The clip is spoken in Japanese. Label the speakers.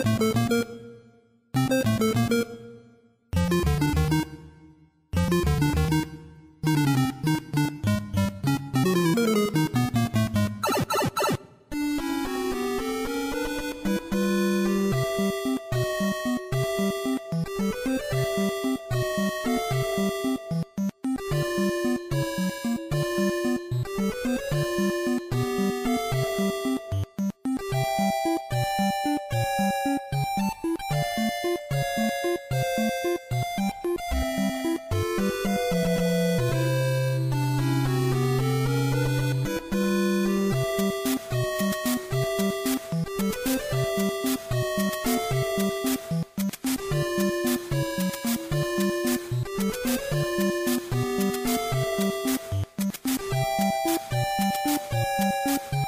Speaker 1: Thank you. フフフフ。